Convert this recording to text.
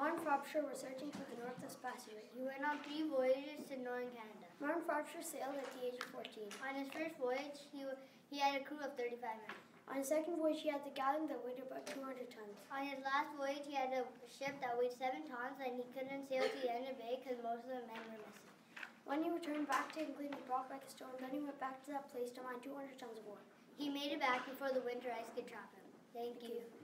Martin Frobisher was searching for the Northwest Passage. He went on three voyages to northern Canada. Martin Frobisher sailed at the age of 14. On his first voyage, he, he had a crew of 35 men. On his second voyage, he had the galleon that weighed about 200 tons. On his last voyage, he had a ship that weighed 7 tons and he couldn't sail to the end of the bay because most of the men were missing. When he returned back to England, he brought back a storm. Then he went back to that place to mine 200 tons of ore. He made it back before the winter ice could trap him. Thank, Thank you. you.